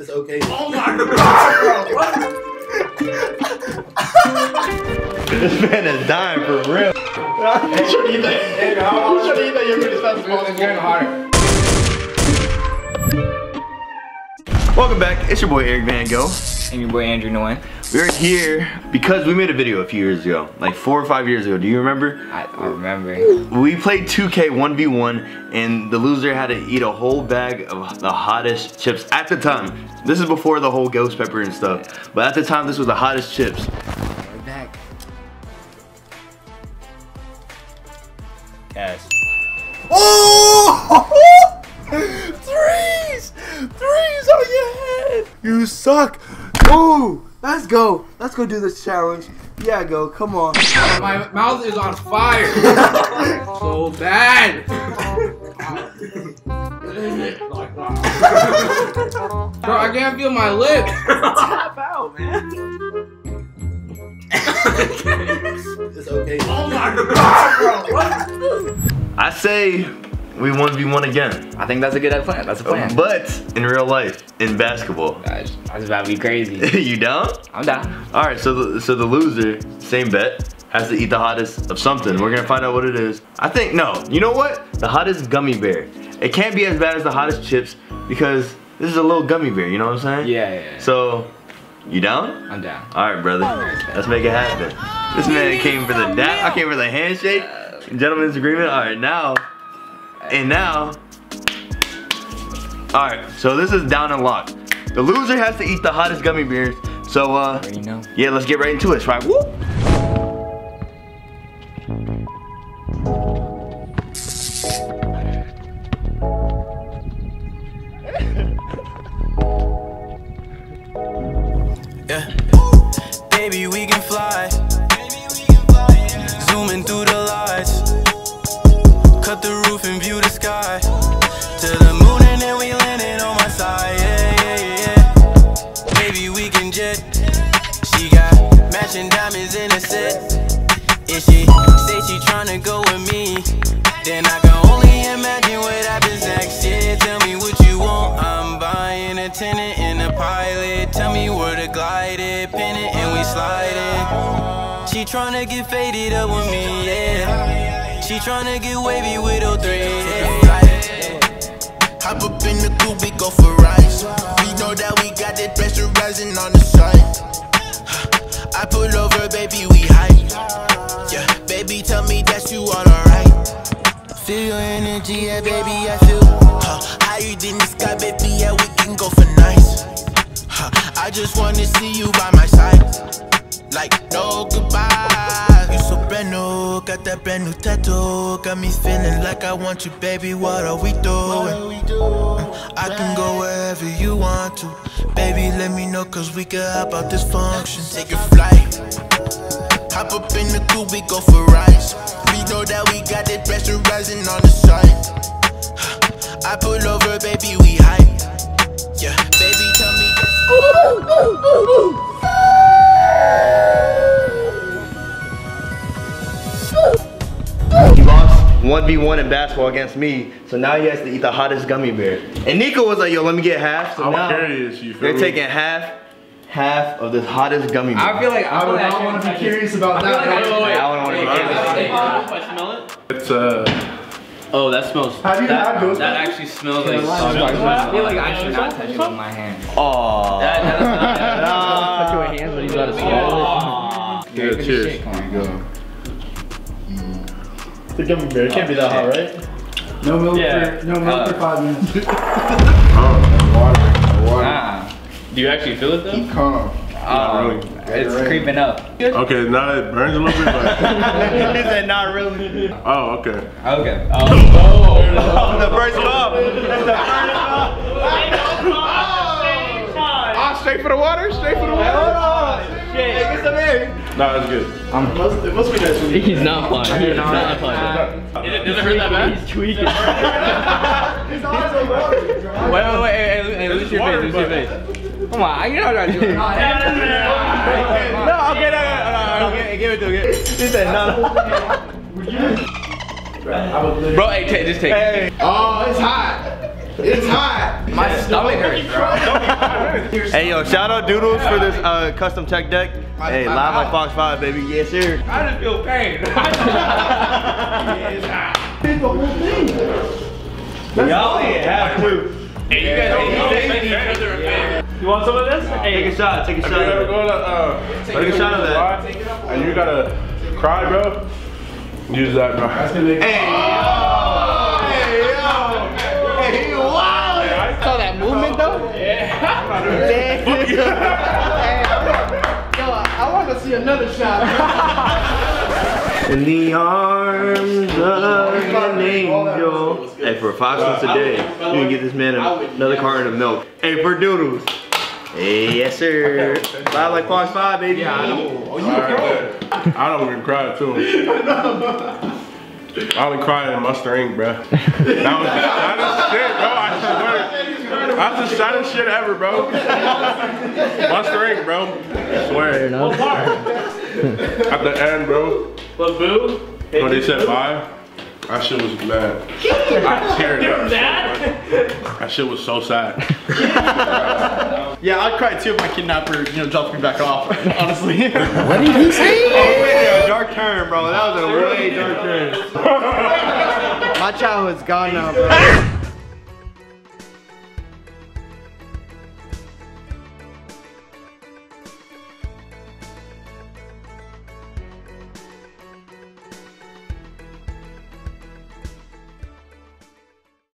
It's okay. Oh my god, bro. What? This man is dying for real. You should eat that. You should eat that yogurt as fast as possible. Welcome back. It's your boy Eric Van Gogh. And your boy Andrew Nguyen. We're here because we made a video a few years ago, like four or five years ago. Do you remember? I, I remember. We played 2K 1v1 and the loser had to eat a whole bag of the hottest chips at the time. This is before the whole ghost pepper and stuff. But at the time, this was the hottest chips. We're back. Yes. Oh! Threes! Threes on your head! You suck! Ooh! Let's go. Let's go do this challenge. Yeah, go. Come on. My mouth is on fire. so bad. Bro, I can't feel my lip. Tap out, man. It's okay. Oh my god, bro. What? I say we 1v1 again. I think that's a good plan. That's a plan. But in real life, in basketball. Guys, that's about to be crazy. you down? I'm down. All right, so the, so the loser, same bet, has to eat the hottest of something. We're gonna find out what it is. I think, no, you know what? The hottest gummy bear. It can't be as bad as the hottest chips because this is a little gummy bear, you know what I'm saying? Yeah, yeah, yeah. So, you down? I'm down. All right, brother. Let's make it happen. This man came for the dap. I came for the handshake. Gentlemen's agreement. All right, now, and now. All right, so this is down and locked. The loser has to eat the hottest gummy bears. So, uh, know. yeah, let's get right into it. Right? Woo! She got matching diamonds in the set. If she say she tryna go with me, then I can only imagine what happens next. Yeah, tell me what you want. I'm buying a tenant and a pilot. Tell me where to glide it, pin it, and we slide it. She tryna get faded up with me, yeah. She tryna get wavy with 03, yeah. Hop up in the coupe, we go for rides. We know that we got that pressure rising on the side. I pull over, baby, we high. Yeah, baby, tell me that you all alright. Feel your energy, yeah, baby, I feel. Huh, higher than the sky, baby, yeah, we can go for nights. Huh, I just wanna see you by my side. Like, no goodbye. You so brand new, got that brand new tattoo. Got me feeling like I want you, baby. What are we doing? I can go wherever you want to. Baby, let me know, cause we can hop out this function. Take a flight. Hop up in the coupe, we go for rides. We know that we got that pressure rising on the side. I pull over, baby, we high. Yeah, baby, tell me. 1v1 in basketball against me, so now he has to eat the hottest gummy bear. And Nico was like, yo, let me get half. So I'm now curious, you feel they're me? taking half, half of this hottest gummy bear. I feel like I, I would not like want to be curious about that. I like- I don't wanna be curious. wait, wait, I smell it? It's uh, Oh, that smells. Have you that, had those? That actually smells like. I feel like I should not touch it with my hand. Aww. That, that, that, that, Nah. touch your hands when he's about to swallow yeah, Good cheers. shit, come on. The gummy bear. It can't be that hot, oh, right? No milk Yeah. for no milk for five minutes. Nah. Do you actually feel it though? Calm. Oh, it's creeping up. Okay, now it burns a little bit, but he said not really. oh, okay. Okay. Oh. Oh, the first bump. That's the first bump. Straight for the water. Straight for the water. Hold on. Shit. Hey, get some air. No, it's good. It must, it must be nice when you He's not fine. He's not fine. Does it hurt that bad? He's tweaking. wait, wait, wait. Hey, hey, hey, lose your face. Lose your face. Come on, you're not gonna do it. No, okay, no, no, no, no, okay, give it to him. He said no. Bro, hey, take, just take it. Hey. Oh, it's hot. It's hot. My stomach hurts, bro. Hey yo, shout out Doodles for this uh, custom tech deck. My- Hey, my live like. Fox 5, baby. Yes, sir. I just feel pain. Y'all ain't have to. Hey, you guys ain't making each other a favor. You want some of this? Hey, Take a shot, take a Have you ever shot. go to, uh, Take a shot of that. and you gotta cry, bro? Use that, bro. Hey, yo. Yo, I want to see another shot. In the arms of an angel. Hey, for five cents a day, you can get this man another carton of milk. Hey, for Doodles. Hey, yes, sir. Live like Fox 5, baby. Oh, All right, I don't even cry too. I only cried in Monsters Inc, bro. That was the saddest shit, bro. I swear. That's the saddest shit ever, bro. Monsters Inc, bro. I swear. what part? At the end, bro, What boo? when they said bye, that shit was mad. I teared up. That shit was so sad. Yeah, I'd cry too if my kidnapper, you know, dropped me back off. Honestly. What did he say? Oh, wait, a dark turn, bro. That was a really dark turn. My childhood's gone now, bro.